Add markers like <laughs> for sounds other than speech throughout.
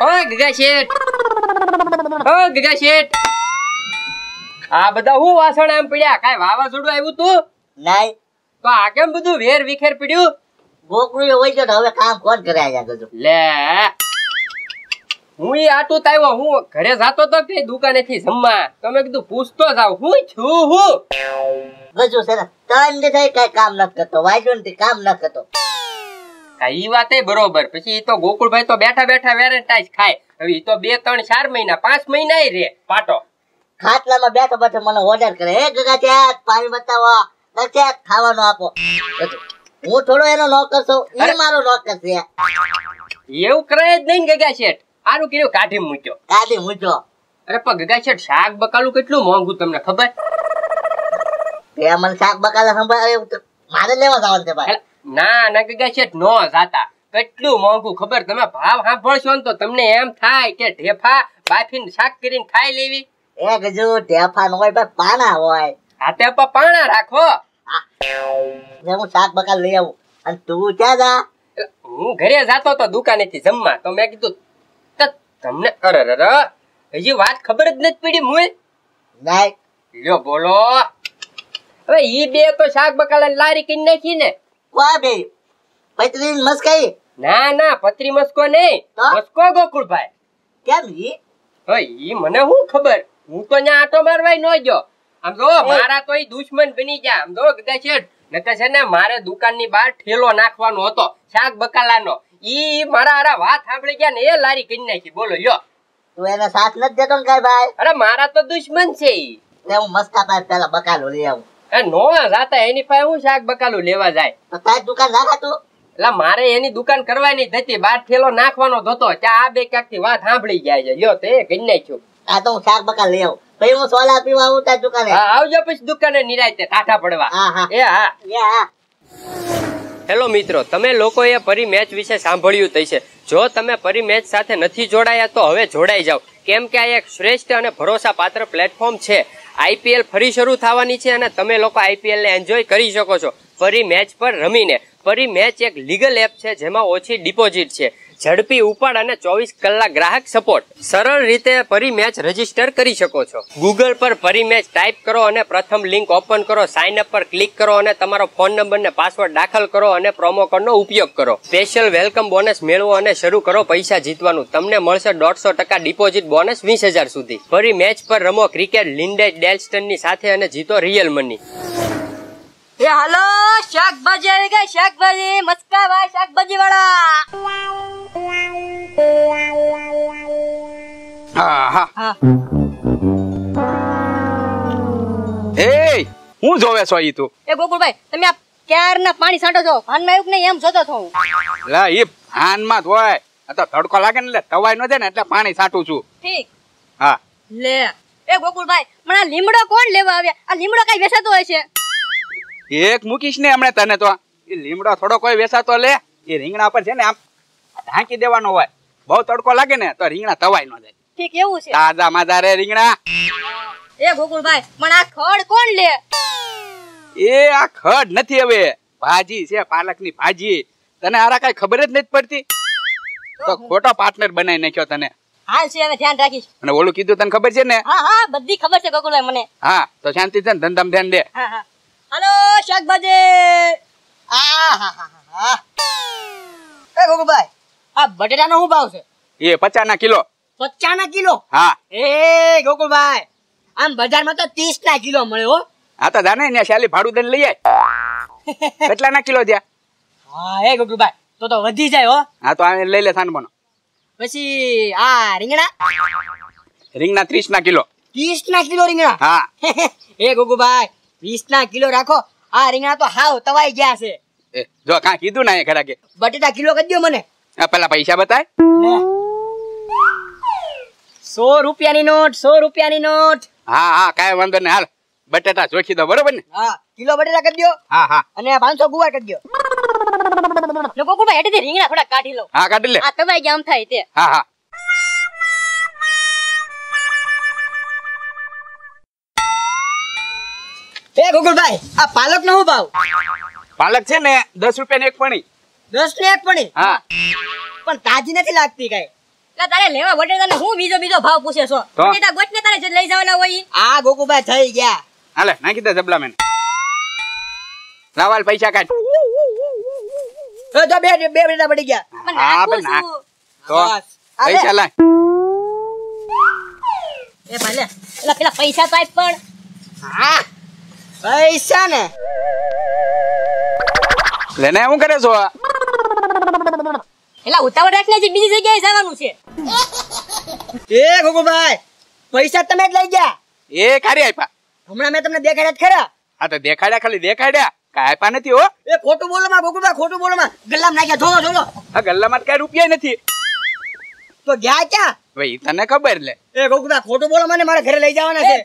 ઓ ગગા શેઠ. ઓ ગગા શેઠ. આ બધા હું વાસણ એમ પડ્યા. કાઈ વાવાઝોડું આવ્યું તું? નાય તો આ કેમ બધું વેર વિખેર પડ્યું? ગોકળું હોય તો હવે કામ કોણ કરે આયા ગજુ. લે. હું ઈ આટું તાવ્યો હું ઘરે જાતો તો કે દુકાનેથી જમવા. તો મેં કીધું પૂછતો જાવ હું છું હું. ગજુ છે ને ત્રણ દી કઈ કામ નથી કરતો. વાંચ્યો નથી કામ ન કરતો. ઈ વાત બરોબર. પછી તો ગોકુળભાઈ તો બેઠા બેઠા વેરેન્ટાઈઝ ખાય. હવે ઈ તો બે ત્રણ ચાર મહિના પાંચ મહિના રે પાટો. ખાટલામાં બેઠો બેઠો મને ઓર્ડર કરે. હે ગગા ચેત પાણી બતાવો. ચેત ખાવાનું આપો. હું થોડો એનો નોકર છું. એ મારો નોકર છે. એવું કરે જ નહીં ગગા શેઠ સારું કર્યું કાઢી મૂક્યો. કાઢી મૂક્યો. અરે પણ ગગા શેઠ શાક બકાલું કેટલું મોંઘું તમને ખબર? એ મને શાક બકાલા સંભાળે મારે લેવા જવાનું છે ભાઈ. ના ના ગગા શેઠ નો જાતા. કેટલું મોંઘું ખબર તમે ભાવ સાંભળશો ને તો તમને એમ થાય કે ઢેફા બાફીને શાક કરીને ખાઈ લેવી. એ ગજુ ઢેફા નો હોય પાના હોય. હાથે પર પાણા રાખો. હું. શાક બકા લઈ આવું. અને તું ક્યાં જા? હું ઘરે જાતો તો દુકાનેથી જમવા. તો મેં કીધું તમને અરે અરે હજી વાત ખબર જ નથી પડી મુય ના લ્યો બોલો. હવે ઈ બે તો શાક બકાલા લારી કરી નાખી ને. કોણ બે. પૈતરીન મસ્કાઈ ના ના પતરી મસ્કો નહીં. મસ્કો ગોકુળભાઈ. કેમ ઈ? હવે ઈ મને શું ખબર? હું તો ન્યા આટો મારવાય ન ગયો. આમ જો મારા તો ઈ દુશ્મન બની ગયા. આમ જો ગદા શેઠ નકર છે ને મારે દુકાનની બહાર ઠેલો નાખવાનો હતો શાક બકાલાનો. ઈ મારા હારા વાત સાંભળી ગયા ને એ લારી કરી નાખી. બોલો યો તું એનો સાથ નથી દેતો ને કાંઈ ભાઈ? અરે મારા તો દુશ્મન છે ઈ. હું મસ્કા પાસે પેલા બકાલો લઈ આવું. એ નો જાતા એની પાસે હું શાક બકાલું લેવા જાય? તારી દુકાન રાખા તું. એટલે મારે એની દુકાન કરવાની થતી બાર ઠેલો નાખવાનો હતો ત્યાં આ બે ક્યાંકથી વાત સાંભળી જાય છે. લ્યો તે નાખ્યું આ તો હું શાક બકાલ લઈ આવું. હું સોલા પીવા આવું તારી દુકાને. આવજો પછી દુકાને નિરાયતે ટાટા પડવા. એ હા. હેલો મિત્રો તમે લોકોએ પરી મેચ વિશે સાંભળ્યું થઈ જો તમે પરી મેચ સાથે નથી જોડાયા તો હવે જોડાઈ જાઓ. કેમ કે આ એક શ્રેષ્ઠ અને ભરોસાપાત્ર પ્લેટફોર્મ છે. આઈપીએલ ફરી શરૂ થવાની છે અને તમે લોકો આઈપીએલને એન્જોય કરી શકો છો. ફરી મેચ પર રમીને. ફરી મેચ એક લીગલ એપ છે જેમાં ઓછી ડિપોઝિટ છે. ઝડપી ઉપાડ અને ચોવીસ કલાક ગ્રાહક સપોર્ટ સરળ રીતે ફરી મેચ રજિસ્ટર કરી શકો છો. ગૂગલ પર ફરી મેચ ટાઈપ કરો અને પ્રથમ લિંક ઓપન કરો સાઇન અપ પર ક્લિક કરો અને તમારો ફોન નંબર ને પાસવર્ડ દાખલ કરો અને પ્રોમો કોડનો ઉપયોગ કરો. સ્પેશિયલ વેલકમ બોનસ મેળવો અને શરૂ કરો પૈસા જીતવાનું. તમને મળશે દોઢસો ટકા ડિપોઝિટ બોનસ વીસ હજાર સુધી. ફરી મેચ પર રમો ક્રિકેટ લિન્ડેજ, ડેલસ્ટનની સાથે અને જીતો રિયલ મની એ હાલો શાકભાજી આવી ગઈ શાકભાજી મસ્કા ભાઈ શાકભાજી વાળા હા હા. હા. એ હું જોવે છો ઈ તું? એ ગોકુળભાઈ તમે આ ક્યારના પાણી છાંટો છો? ભાનમાં આવ્યું કે નહીં એમ જોતો છો હું. લા ઈ ભાનમાં જ હોય. આ તો તડકો લાગે ને એટલે તવાય ન દે ને એટલે પાણી છાંટું છું. ઠીક. હા. લે. એ ગોકુળભાઈ આ લીમડો કોણ લેવા આવ્યા? આ લીમડો કઈ વેચાતો હોય છે? એક મૂકીશ ને હમણાં તને તો. એ લીમડો થોડો કોઈ વેસાતો લે એ રીંગણા પર છે ને આમ ઢાંકી દેવાનો હોય. બહુ તડકો લાગે ને તો રીંગણા તવાય ન જાય. ઠીક એવું છે. તાજા માજા રે રીંગણા. એ ગોકુળભાઈ પણ આ ખડ કોણ લે? એ આ ખડ નથી હવે. ભાજી છે પાલકની ભાજી. તને આરા કઈ ખબર જ નથી પડતી? તો ખોટો પાર્ટનર બનાવી નાખ્યો તને. હાલ છે હવે ધ્યાન રાખીશ. અને ઓલું કીધું તને ખબર છે ને? હા હા બધી ખબર છે ગોકુળભાઈ મને. હા તો શાંતિ છે ને ધંધામાં ધ્યાન દે. હા હા. હાલો શાકભાજી. આ હા હા હા એ ગોગુભાઈ આ બટેટાનો શું ભાવ છે? એ પચાસ ના કિલો. પચાના કિલો? હા. એ ગોકુળભાઈ આમ બજારમાં તો ત્રીસ ના કિલો મળે હો. હા તો જાને ને શાલી ભાડું દઈને લઈ આય. <laughs> કેટલા ના કિલો થયા? હા એ ગોકુભાઈ તો તો વધી જાય હો. હા તો આ લઈ લે થાન બનો પછી આ રીંગણા? રીંગણા ત્રીસ ના કિલો. ત્રીસ ના કિલો રીંગણા? હા. <laughs> એ ગોકુભાઈ વીસ ના કિલો રાખો. આ રીંગણા તો હાવ તવાઈ ગયા છે. એ, જો કાં કીધું ના એ ખરા કે. બટેટા કિલો કરી દો મને. આ પેલા પૈસા બતાય. સો રૂપિયાની નોટ સો રૂપિયાની નોટ. હા હા કાંઈ વાંધો નહીં. હાલ બટેટા ચોખી દો બરોબર ને? હા કિલો બટેટા કરી દો હા હા. અને પાંચસો ગુવાર કરી દો ગોકુભાઈ હેઠેથી રીંગણા થોડા કાઢી લો. હા કાઢી લે. આ તવાઈ ગયા આમ થાય તે. હા હા. એ ગોકુલભાઈ આ પાલક નો શું ભાવ? પાલક છે ને દસ રૂપિયા એક પણી. દસ ને એક પડી હા. પણ તાજી નથી લાગતી કઈ. તારે લેવા બટેટાને હું બીજો બીજો ભાવ પૂછે છો? તે? તા ગોટ ને તારે જે લઈ જવાના હોય આ ગોકુભાઈ થઈ ગયા. હાલે નાખી દે જબલા મેં લાવાલ પૈસા કાઢ. એ તો બે બે બેટા પડી ગયા. પણ હા નાખું નાખ. છું. તો પૈસા લાય. એ ભાલે એટલે પેલા પૈસા તો આપ પણ. હા. પૈસા ને. લેને હું કરે છો? એટલે ઉતાવળ રાખને જે બીજી જગ્યાએ જવાનું છે. એ ગોકુભાઈ પૈસા તમે જ લઈ ગયા. એ કારી આપ્યા હમણાં મેં તમને દેખાડ્યા જ ખરા. આ તો દેખાડ્યા ખાલી દેખાડ્યા. કાંઈ આપ્યા નથી હો. એ ખોટું બોલો માં ગોકુભાઈ ખોટું બોલો માં. ગલ્લામ નાખ્યા જોવો જોવો. આ ગલ્લામાં તો કાંઈ રૂપિયા નથી. તો ગયા ક્યાં? ભાઈ તને ખબર લે. એ ગોકુભાઈ ખોટું બોલો મને મારા ઘરે લઈ જવાના છે.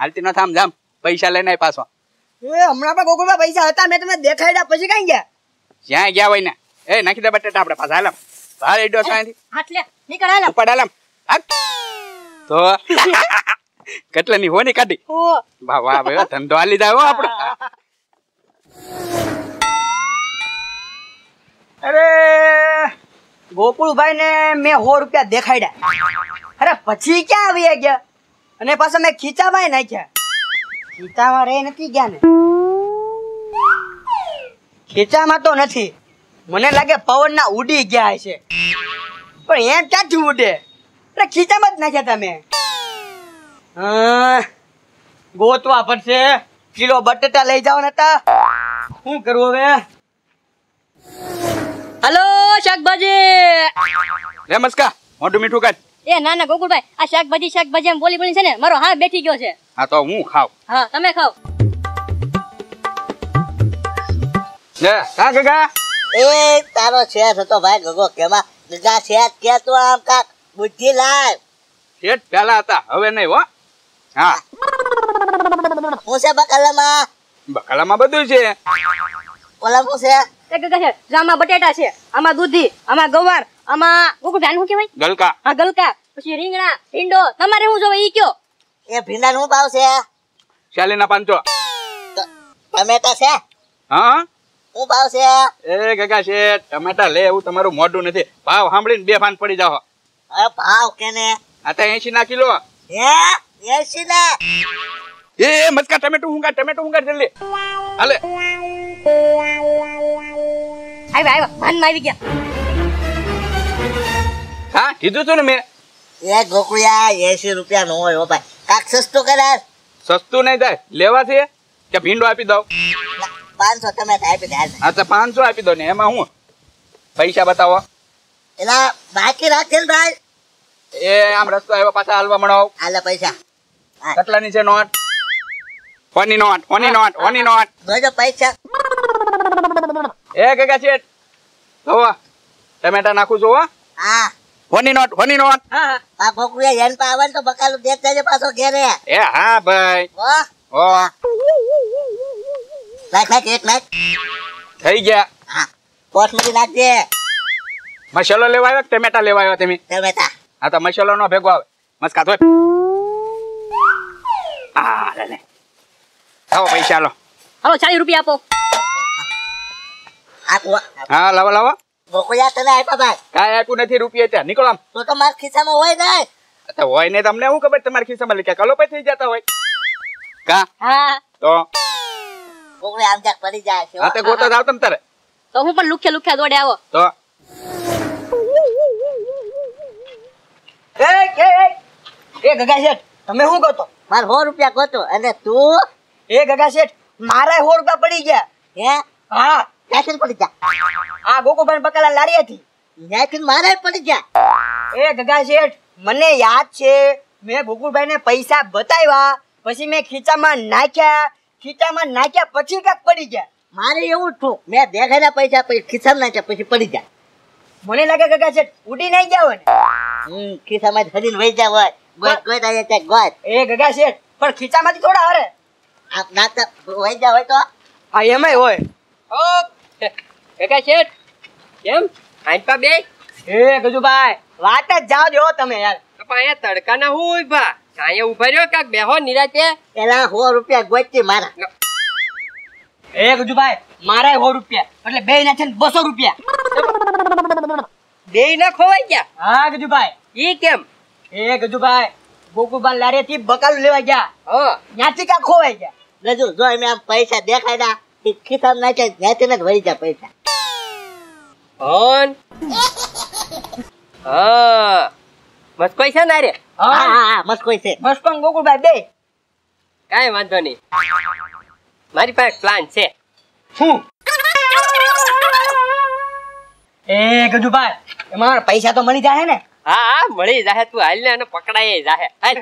હાલતી ન થામ જામ. પૈસા લઈને આય પાછો. એ હમણાં પણ ગોકુભાઈ પૈસા હતા મેં તમને દેખાડ્યા પછી કઈ ગયા? જ્યાં ગયા હોય ને એ નાખી દે બટેટા આપણે પાછા હાલમ ભાર એડો સાંયથી હાથ લે નીકળ હાલમ ઉપાડ હાલમ હાલ. તો <laughs> કેટલાની હોની કાઢી. વાહ વાહ ભાઈ ધંધો આ લીધા હો આપણો. અરે ગોકુળભાઈ ને મેં સો રૂપિયા દેખાડ્યા. અરે પછી ક્યાં આવી ગયા? અને પાછા મેં ખીચામાં નાખ્યા. ખીચામાં રે નથી ગયા ને. ખીચામાં તો નથી. મને લાગે પવનના ઉડી ગયા છે પણ એમ ક્યાંથી ઉડે? એટલે ખીચામાં જ નાખ્યા તમે. હા, ગોતવા પડશે. કિલો બટેટા લઈ જાવ નતા શું કરવું હવે? હલો શાકભાજી. નમસ્કાર. મોટું મોઢું મીઠું કાઢ એ ના ના ગોકુળભાઈ આ શાકભાજી શાકભાજી એમ બોલી બોલી છે ને મારો હા બેઠી ગયો છે. હા તો હું ખાવ હા તમે ખાવ લે કા ગગા? એ તારો શેઠ હતો ભાઈ ગગો કેમાં ગગા શેઠ કે તો આમ કાક બુદ્ધિ લાવ શેઠ પેલા હતા હવે નહીં હો. હા. હું છે બકાલામાં? બકાલામાં બધું છે. ઓલા હું છે? એ ગગા છે જો આમાં બટેટા છે આમાં દૂધી આમાં ગવાર આમાં કોકો ધાન શું કહેવાય? ગલકા. હા ગલકા. પછી રીંગણા ટીંડો તમારે શું જોવે ઈ કયો? એ ભીંડા નું ભાવ છે. શાલીના પાંચો ટમેટા છે. હા શું ભાવ છે? એ ગગા છે ટમેટા લે એવું તમારું મોઢું નથી. ભાવ સાંભળીને બે ફાન પડી જાઓ. હવે ભાવ કેને? આ તો 80 ના કિલો. હે? 80 ના એ એ મસ્કા ટમેટું હુંગાર ટમેટું હુંગાર જલ્દી. હાલે. આવ્યા આવ્યા. ભાનમાં આવી ગયા. કીધું તું ને મેં. એ ગોકુયા એસી રૂપિયા નો હોય ભાઈ. કાક સસ્તું કરે સસ્તું નહીં થાય. લેવા છે? કે ભીંડો આપી દઉં? પાંચસો આપી દે અચ્છા પાંચસો આપી દો ને. એમાં હું? પૈસા બતાવો. એલા બાકી રાખેલ ભાઈ. એ આમ રસ્તો આવ્યો પાછા હાલવા મળો. હાલે પૈસા. કેટલાની છે નોટ? ઓની નોટ? ઓની નોટ? ઓની નોટ? જોજો પૈસા. એ શેઠ જોવો. ટમેટા નાખું છું હો. ઓની નોટ વની નોટ હા આ ગોકુયા હેન પાવન આવે ને તો બકાલું દેખતા છે પાછો ઘેરે. એ હા ભાઈ. વાહ. ઓ નાખ નાખ એક નાખ થઈ ગયા. હા. પોટમાંથી નાખજે. મસાલો લેવા આવ્યો કે ટમેટા લેવા આવ્યો તમે? ટમેટા હા તો મસાલો નો ભેગો આવે. મસ્ત ખાતો આ લે લે. આવો પૈસા લો હાલો ચાલીસ રૂપિયા આપો. આપો. હા લાવો લાવો. ગોકુયા તને આપ્યા ભાઈ. કાંઈ આપ્યું નથી રૂપિયા ત્યાં નીકળો આમ. તો તો મારા ખિસ્સામાં હોય ને તો હોય ને તમને શું ખબર તમારી ખિસ્સામાં લીધા કલો થઈ જતા હોય. કા? હા. તો? ગોકુયા આમ ક્યાંક પડી જાય છે હા. તે ગોતો જાવ તમ તારે. તો હું પણ લુખ્યા લુખ્યા દોડે આવો. તો? એ એ એ. ગગા શેઠ તમે શું કહો મારે સો રૂપિયા ગોતો. અને તું? એ ગગા શેઠ મારા સો રૂપિયા પડી ગયા. હે? હા. ક્યાંથી પડી જા. આ ગોકુભાઈ બકાલા લારી હતી ત્યાંથી મારે પડી જા. એ ગગા શેઠ મને યાદ છે મેં ગોકુભાઈ ને પૈસા બતાવ્યા પછી મેં ખીચામાં નાખ્યા ખીચામાં નાખ્યા પછી કાક પડી ગયા. મારે એવું થયું. મેં દેખાડ્યા પૈસા પછી ખિસ્સામાં નાખ્યા પછી પડી ગયા મને લાગે ગગા શેઠ ઉડી નહીં જાવ ને? હમ ખિસ્સામાં ખરીને વહી જાવ હોય. ગોત ગોત આયા ત્યાં ગોત એ ગગા શેઠ પણ ખીચામાંથી થોડા હરે. આપ ના તો વહી જાવ હોય તો? આ એમાંય હોય. ઓ કાકા શેઠ કેમ? આંપા બે એ ગજુભાઈ વાત જ જાવ જો તમે યાર. કપા અહીંયા તડકાના હું ઊભા કાંઈ ઊભા રહ્યો કાક બેહો નિરાતે. પેલા સો રૂપિયા ગોચી મારા. એ ગજુભાઈ મારા સો રૂપિયા એટલે બે ના છે ને બસો રૂપિયા. બે ના ખોવાઈ ગયા હા ગજુભાઈ. ઈ કેમ? એ ગજુભાઈ ગોકુબાન લારે થી બકાલ લેવા ગયા. હા. ત્યાંથી ક્યાં ખોવાઈ ગયા? ગજુ જો એમ આમ પૈસા દેખાય ના ખિસ્સામાં નાખે ત્યાંથી જ વળી જાય પૈસા હન હા. મસ્ત છે ના રે હા. હા હા હા કોઈ છે. બસ પણ ગોકુલભાઈ બે. કાંઈ વાંધો નહીં. મારી પાસે પ્લાન છે. શું? એ ગજુભાઈ એમાં પૈસા તો મળી જાય ને? હા હા મળી જાહે તું. હાલ ને અને પકડાય જાય હાલ.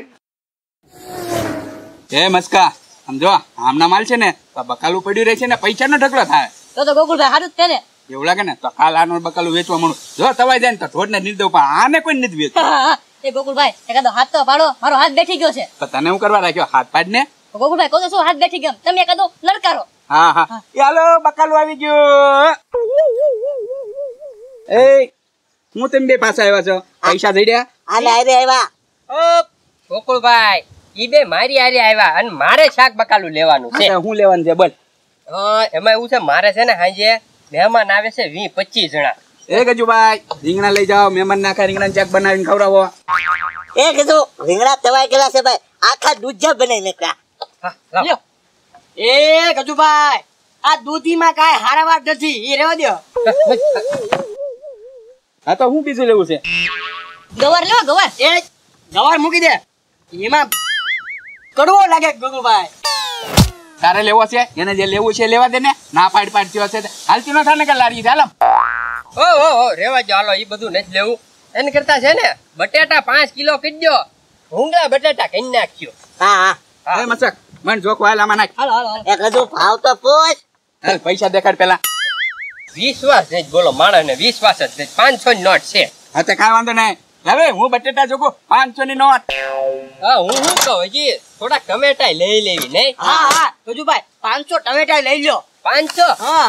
એ મસ્કા સમજો આમના માલ છે ને તો બકાલું પડ્યું રહે છે ને પૈસા નો ઢગલો થાય. તો તો ગોકુલભાઈ સારું જ છે ને. એવું લાગે ને તો કાલ આનો બકાલું વેચવા મળું. જો તવાઈ જાય ને તો ઢોર ને નહીં દઉં પણ આને કોઈ નથી વેચતું. એ ગોકુલભાઈ એકાદો હાથ તો પાડો મારો હાથ બેઠી ગયો છે. તો તને હું કરવા રાખ્યો હાથ પાડ ને? ગોકુલભાઈ કહો તો શું હાથ બેઠી ગયો? તમે એકાદો લડકારો. હા હા. એ હાલો બકાલું આવી ગયું. એ હું તમે બે પાસે આવ્યા છો? પૈસા જઈ રહ્યા? આલે આરે આવ્યા ઓ ગોકુળભાઈ ઈ બે મારી હારે આવ્યા અને મારે શાક બકાલું લેવાનું છે. હા, હું લેવાનું છે બોલ. એમાં એવું છે મારે છે ને હાજે મહેમાન આવે છે વી પચીસ જણા. એ ગજુભાઈ રીંગણા લઈ જાઓ મહેમાન નાખા રીંગણા ચાક બનાવીને ખવડાવો. એ કીધું રીંગણા તવાય કેલા છે ભાઈ? આખા દૂધજા બનાવી. લ્યો. એ ગજુભાઈ આ દૂધીમાં કાંઈ હારા વાત નથી એ રહેવા દો હા તો હું બીજું લેવું છે? ગવાર લો ગવાર. એ ગવાર મૂકી દે. એમાં કડવો લાગે ગગુભાઈ તારે લેવો છે? એને જે લેવું છે લેવા દે ને. ના પાડ પાડ થયો છે હાલતી ન થાય ને કે લારી ચાલ ઓ ઓ ઓ રેવા જો હાલો ઈ બધું નથી લેવું. એને કરતા છે ને બટેટા પાંચ કિલો કરી દો ભૂંગળા બટેટા કઈ નાખ્યો. હા હા. એ મચક મન જોક હાલ આમાં નાખ. હાલો હાલો એક હજુ ભાવ તો પૂછ. હાલ પૈસા દેખાડ પેલા. વિશ્વાસ નહીં બોલો માણસ ને વિશ્વાસ જ નહીં પાંચસો નોટ છે. હા તે કાંઈ વાંધો નહીં. હવે હું બટેટા જોકો પાંચસો ની નોટ. હા હું શું કહું હજી થોડા ટમેટા લઈ લેવી નહીં? હા હા. ગજુભાઈ પાંચસો ટમેટા લઈ લો પાંચસો? હા.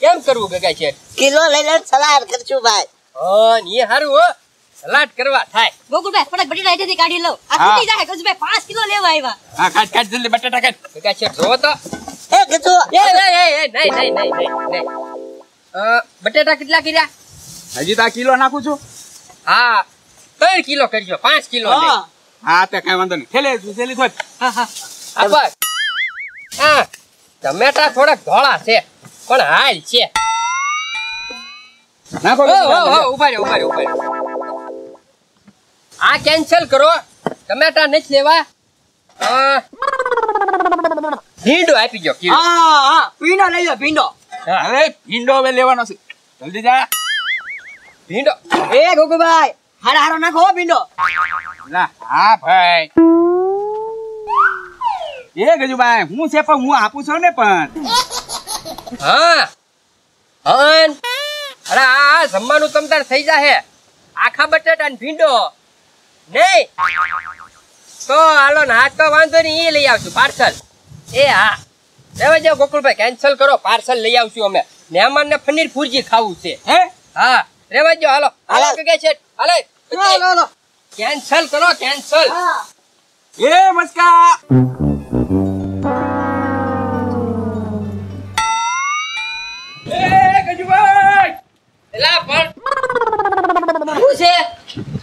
કેમ કરવું ગગા છે? કિલો લઈ લે સલાડ કરશું ભાઈ. હા ની હારું હો. સલાડ કરવા થાય. ગોકુલભાઈ થોડાક બટેટા અહીંથી કાઢી લઉં આ. ખૂટી જાય ગજુભાઈ પાંચ કિલો લેવા આવ્યા. હા કાઢ કાઢ જલ્દી બટેટા કાઢ ગગા છે જો તો. એ ગજુ. એ એ એ નહીં નહીં નહીં નહીં બટેટા કેટલા કર્યા? હજી તો આ કિલો નાખું છું. હા. ત્રણ કિલો કરજો પાંચ કિલો હા. તે કઈ વાંધો નહીં. થેલે થેલી થોડી આ બસ. હા ટમેટા થોડાક ધોળા છે પણ હાલ છે. નાખો ઊભા ઊભા ઊભા. આ કેન્સલ કરો. ટમેટા નથી લેવા. અ, ભીંડો આપી જો. હા હા પીંડો લઈ લો ભીંડો. હવે ભીંડો હવે લેવાનો છે. જલ્દી જા. ભીંડો. એ ગોગુભાઈ હારા હારો નાખો ભીંડો. લા, હા ભાઈ. એ ગજુભાઈ હું છે પણ હું આપું છું ને પણ. હા. હન. અરે આ જમવાનું તમતાર થઈ જાહે. આખા બટેટા ને ભીંડો. નહીં. તો હાલો ને હાથ તો વાંધો નહીં એ લઈ આવશું પાર્સલ. એ હા. લેવા જાવ ગોકુળભાઈ કેન્સલ કરો પાર્સલ લઈ આવશું અમે. મહેમાન ને પનીર ભુરજી ખાવું છે. હે? હા. રેવા જો હાલો. હાલો. કે છે હાલો. કેન્સલ કરો કેન્સલ. એ મસ્કા.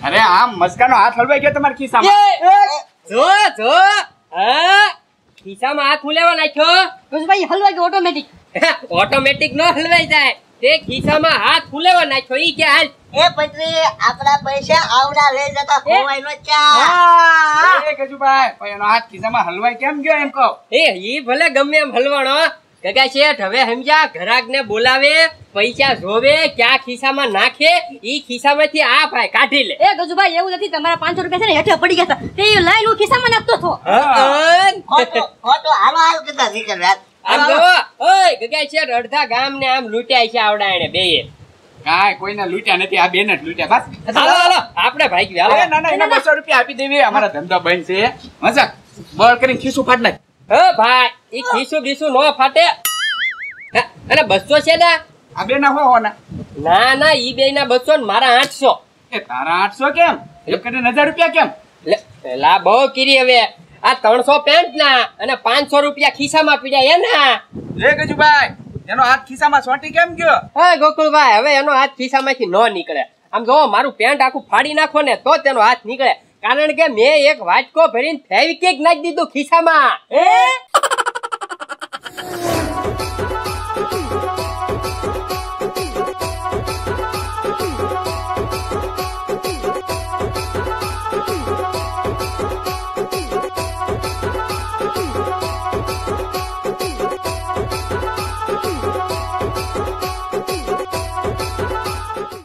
અરે આમ મસ્કાનો હાથ હલવાઈ ગયો તમારા ખિસ્સામાં. જો જો. હા. ખિસ્સામાં હાથ ઉલેવા લેવા નાખ્યો? ભાઈ હલવાઈ ગયો ઓટોમેટિક ઓટોમેટિક <laughs> નો હલવાઈ જાય. તે ખિસ્સામાં હાથ ફૂલેવા નાખ્યો? ઈ કે હાલ એ પટરી આપણા પૈસા આવડા લઈ જતા ખોવાય નો ચા. એ ગજુભાઈ પણ એનો હાથ ખિસ્સામાં હલવાઈ કેમ ગયો એમ કહો? એ ઈ ભલે ગમે એમ હલવાણો કગા શેઠ હવે સમજ્યા ગ્રાહક ને બોલાવે પૈસા જોવે ક્યાં ખિસ્સામાં નાખે ઈ ખિસ્સામાંથી આ ભાઈ કાઢી લે. એ ગજુભાઈ એવું નથી તમારા પાંચસો રૂપિયા છે ને હેઠે પડી ગયા હતા. તે લાઈન હું ખિસ્સામાં નાખતો હતો. ખોટો હાલો હાલ કીધા નીકળ રાત આમ જો ઓય ગગા શેઠ અડધા ગામ ને આમ લૂંટ્યા છે આવડા એને બેય. કાંઈ કોઈને લૂટ્યા નથી આ બેન જ લૂટ્યા. બસ. હાલો હાલો આપણે ભાઈ ગયા અરે ના ના એના બસો રૂપિયા આપી દેવી. અમારા ધંધા બંધ છે. મજાક? બળ કરીને ખીસું ફાટ નાખ. હે ભાઈ ઈ ખીસું ખીસું નો ફાટે. અને બસો છે ને? આ બે ના હો ના ના ના ઈ બે ના બસો ને મારા આઠસો. એ તારા આઠસો કેમ? એક કરીને હજાર રૂપિયા કેમ? લે લા બહુ કીરી હવે. આ ત્રણસો પેન્ટ ના અને પાંચસો રૂપિયા ખિસ્સામાં પીડ્યા હે ના કજુ ગજુભાઈ. એનો હાથ ખિસ્સામાં સોટી કેમ ગયો? હા ગોકુળભાઈ હવે એનો હાથ ખિસ્સામાંથી ન નીકળે. આમ જો મારું પેન્ટ આખું ફાડી નાખો ને તો તેનો હાથ નીકળે. કારણ કે મેં એક વાટકો ભરીને ફેવિકેક નાખી દીધું ખિસ્સામાં. એ